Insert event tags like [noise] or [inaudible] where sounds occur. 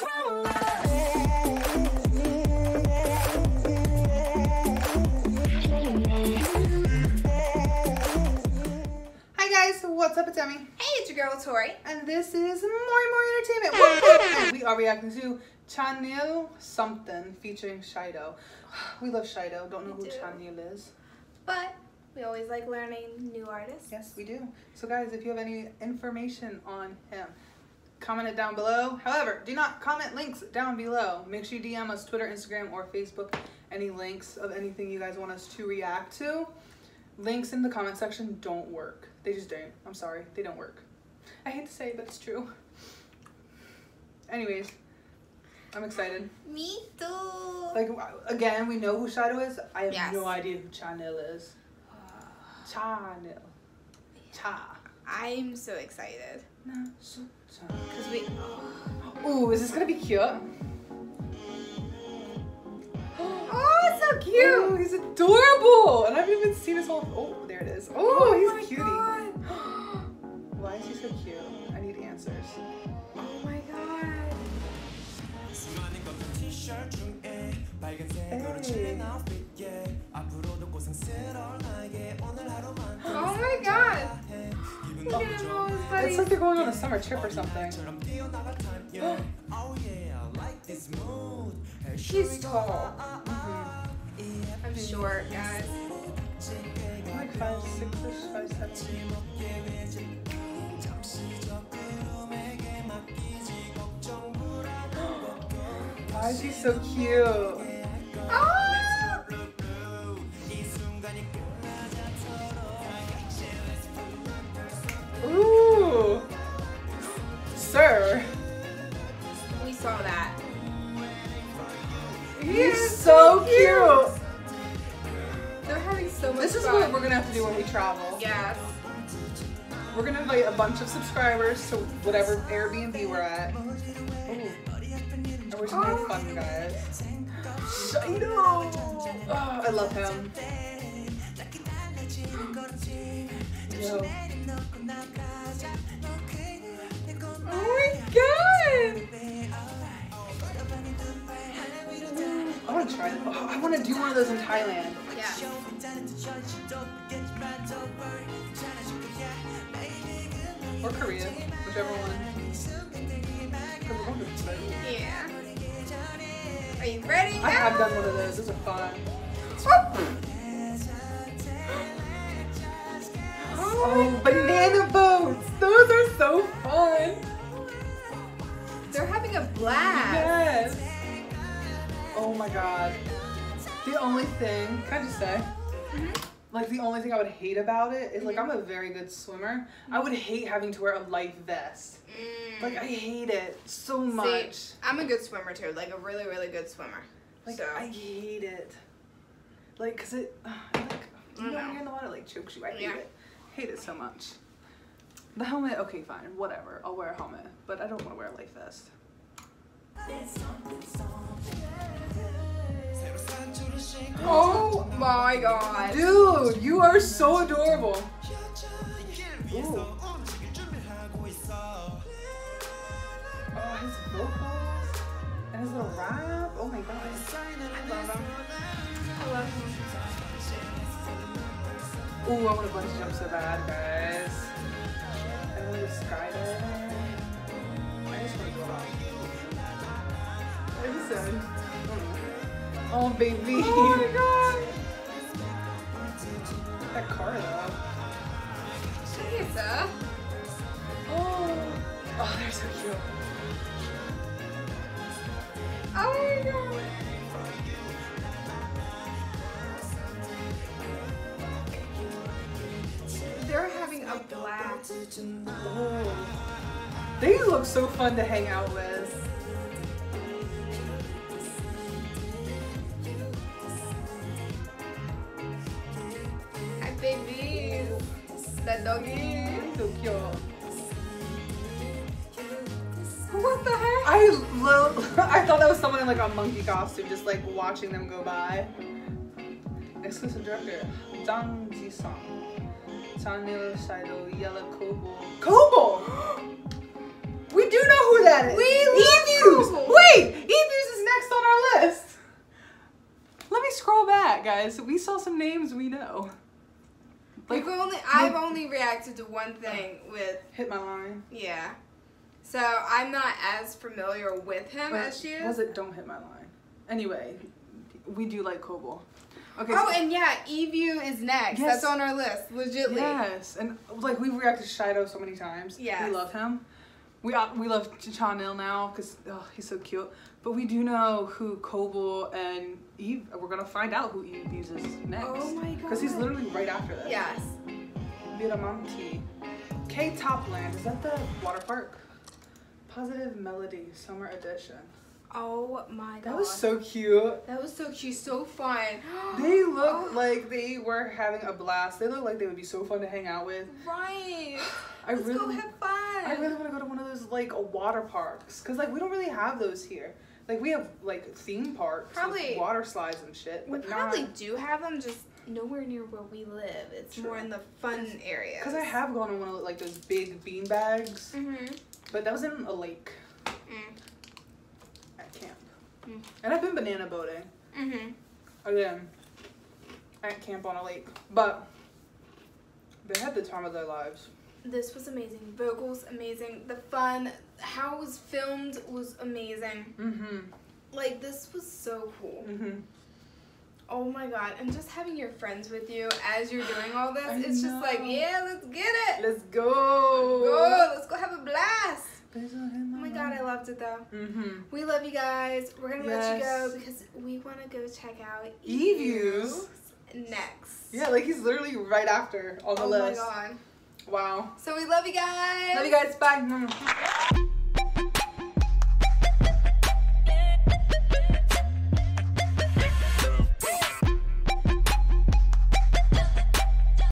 Hi guys, what's up? It's Emmy. Hey, it's your girl Tori. And this is MoriMori Entertainment. Whoop, whoop. And we are reacting to Chaanill something featuring Xydo. [sighs] We love Xydo. Don't know who We do. Chaanill is. But we always like learning new artists. Yes, we do. So guys, if you have any information on him, comment it down below. However, do not comment links down below. Make sure you DM us Twitter, Instagram, or Facebook any links of anything you guys want us to react to. Links in the comment section don't work. They just don't. I'm sorry. They don't work. I hate to say it, but it's true. Anyways, I'm excited. Me too. Like, again, we know who Xydo is. I have Yes. no idea who Chaanill is. Chaanill. Cha. I'm so excited. Because Because we. [gasps] Ooh, is this gonna be cute? [gasps] Oh, it's so cute. Ooh, he's adorable! And I haven't even seen his whole. Oh, there it is. Oh, my he's cutie. God. [gasps] Why is he so cute? I need answers. Oh my god. 수 It's like they're going on a summer trip or something. [gasps] She's tall. Mm-hmm. I'm short, guys. Like five, six, five, seven. [gasps] Why is he so cute? Oh! [gasps] saw that. He's so cute! They're having so much This is fun. what we're gonna have to do when we travel. Yes. We're gonna invite a bunch of subscribers to whatever Airbnb we're at. Ooh. And we're just gonna have fun, guys. Xydo! Oh, I love him. [gasps] Yo. Oh, wanna do one of those in Thailand. Yeah. Or Korea, whichever one. 'Cause we're going to Thailand. Yeah. Are you ready? I have done one of those. Those are fun. Oh, oh banana boats! Those are so fun! They're having a blast. Yes! Oh my god. The only thing, can I just say? Mhm. Like, the only thing I would hate about it is, like. I'm a very good swimmer. I would hate having to wear a life vest. Mm. Like, I hate it so See, much. I'm a good swimmer too, like a really, really good swimmer. Like, so I hate it. Like, cause it, uh, [sighs] like, you know, know. when you're in the water, like, chokes you. I hate Yeah. it. Hate it so much. The helmet, okay, fine, whatever. I'll wear a helmet, but I don't want to wear a life vest my god. Dude, you are so adorable. Ooh. Oh, his vocals and his little rap. Oh my god. I love him. I love him. Ooh, I want to bungee jump so bad, guys. I want to skydive. I just want to go off. What is it? Oh, baby. Oh my god. That car though. Oh, oh, they're so cute. Oh my god. They're having a blast. Oh. They look so fun to hang out with. go. What the heck? I love, [laughs] I thought that was someone in like a monkey costume, just like watching them go by. Exclusive director, Dong Ji Song. Chaanill Xydo, Yellow Kobo. Kobo! [gasps] We do know who that is. We Eve's. Wait, Eve's is next on our list. Let me scroll back, guys. We saw some names we know. Like We've only I've only reacted to one thing with hit my line. yeah. So I'm not as familiar with him But as she is. Was it don't hit my line? Anyway, we do like Kobo. Okay. Oh, so- and yeah, Evu is next. Yes. That's on our list, legitly. Yes, and like we've reacted to Xydo so many times. Yeah, we love him. We uh, we love Chaanill now because oh, he's so cute. But we do know who Kobo and Eve. We're gonna find out who Eve uses next. Oh my god. Because he's literally right after this. Yes. Viramonte. K Topland. Is that the water park? Positive Melody Summer Edition. Oh my god. That was so cute. That was so cute, so fun. [gasps] They look Oh, like they were having a blast. They look like they would be so fun to hang out with. right. [sighs] I Let's really go have fun. I really want to go to one of those like water parks because like we don't really have those here. Like we have like theme parks, with Probably- water slides and shit, we probably not do have them, just nowhere near where we live. It's True. more in the fun area. because I have gone on one of like those big bean bags, Mm-hmm. but that was in a lake Mm. at camp, Mm. and I've been banana boating Mm-hmm. again at camp on a lake, but they had the time of their lives. This was amazing. Vocals amazing. The fun, how it was filmed was amazing. Mm-hmm. Like this was so cool. Mm-hmm. Oh my god! And just having your friends with you as you're doing all this, it's just like, yeah, let's get it. Let's go. Go, let's go have a blast. Oh Oh my god, I loved it though. Mm-hmm. We love you guys. We're gonna let you go because we want to go check out Evu's. next. Yeah, like he's literally right after on the Oh list. my god. Wow. So we love you guys. Love you guys. Bye. Mm.